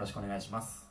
ろしくお願いします。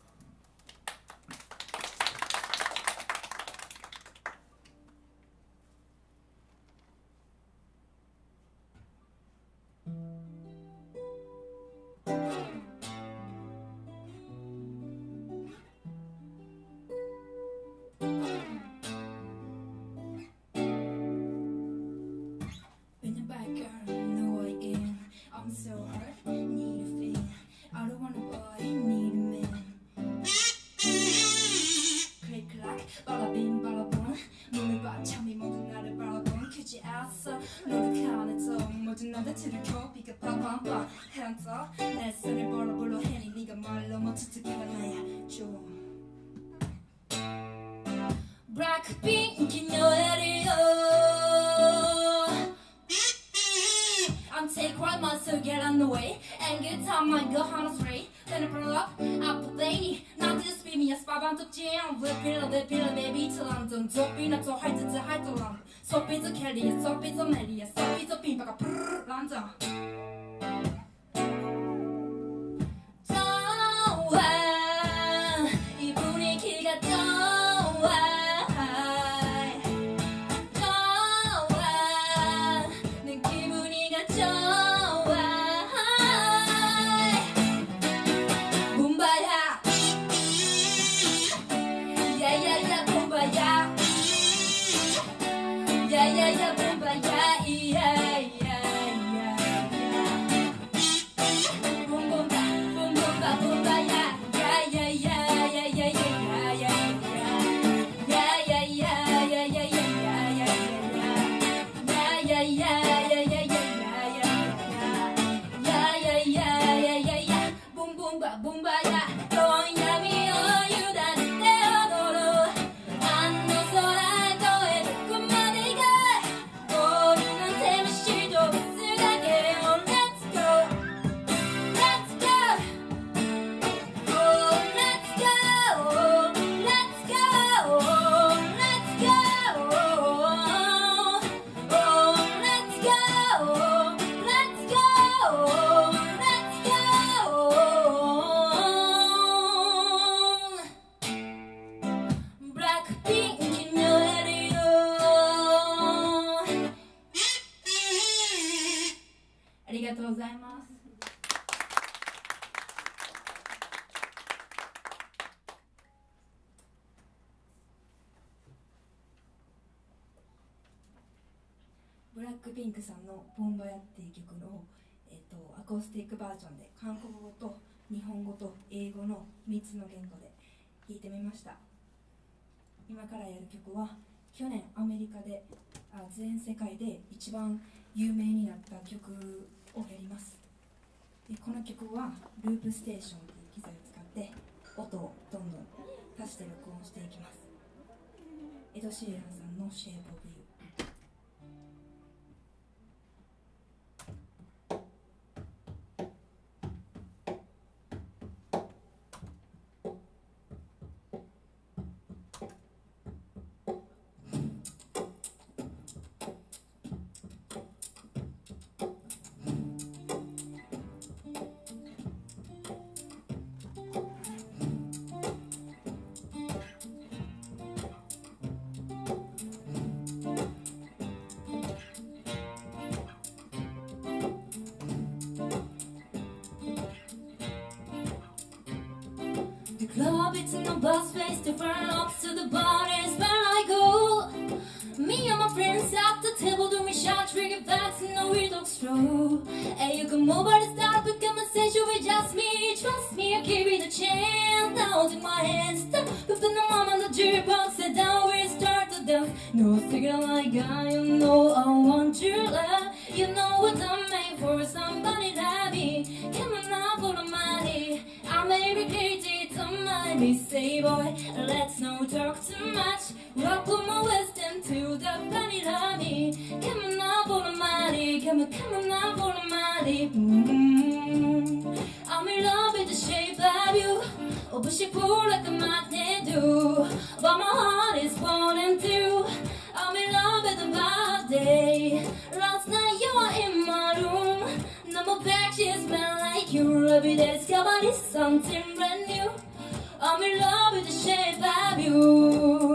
나대체를 줘 비가 빵빵빵 내 손을 해니 네가 말로 나야. 좀. 블랙핑크 I'm take right myself get on the way. And good time my girl on the street. Then I pull up. 做这 jam we be like be be like be be to london tour beatnika hotel da da da so beata kelly boom ba ya, go on ya. ブラックピンクさんの「ボンバヤ」っていう曲の、えーと、アコースティックバージョンで韓国語と日本語と英語の3つの言語で弾いてみました。今からやる曲は去年アメリカであ全世界で一番有名になった曲をやります。でこの曲はループステーションという機材を使って音をどんどん足して録音していきます。エド・シーランさんの「シェイプ・オブ・ユ Club, it's no bus space, different ups to the bodies where I go. Me and my friends at the table doing shots, drinking facts, and no real talk stroll. Hey, you can move, but it's not become a sensation with just me. Trust me, I give you the chance. Now take my hands, stop, flipping the mom on the jukebox, sit down, we start to dance. No figure like I, let's not talk too much. Put my waist into the love me. Come on now money, come on, come on now money. Mm-hmm. I'm in love with the shape of you. Oh, push it pull like a magnet do. But my heart is falling too. I'm in love with the body. Last night you were in my room. Now my back she smell like you every day discover something. I'm in love with the shape of you.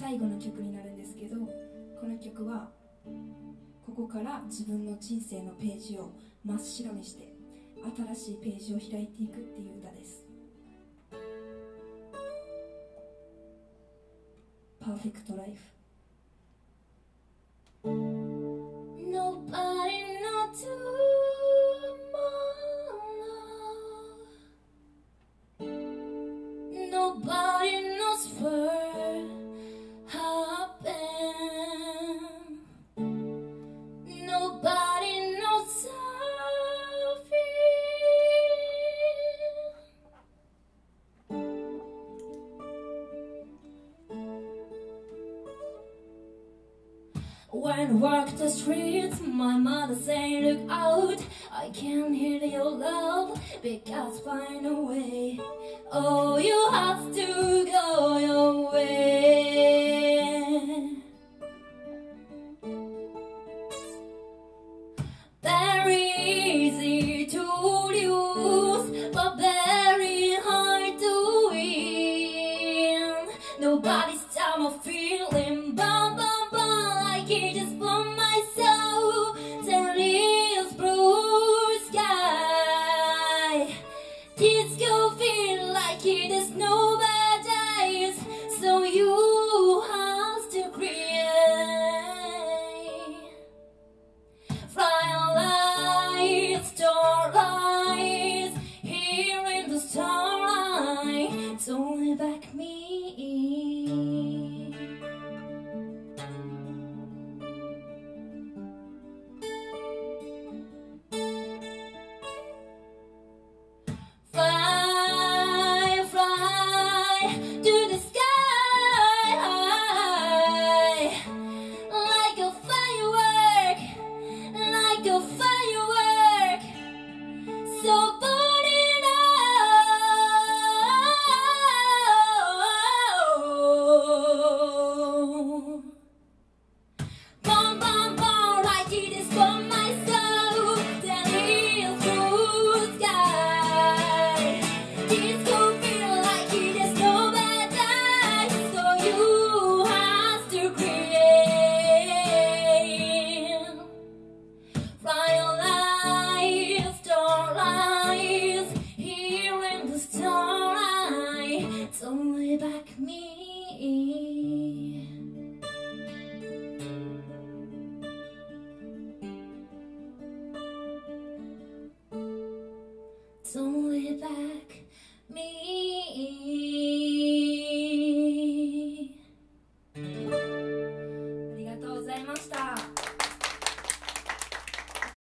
最後の曲になるんですけどこの曲はここから自分の人生のページを真っ白にして新しいページを開いていくっていう歌です。パーフェクトライフ walk the streets, my mother say, look out I can't hear your love because find a way. Oh, you have to go your way Kids go feel like it is nobody's, so you have to create. Firelight, starlight, here in the starlight, Don't back me. Don't look back, me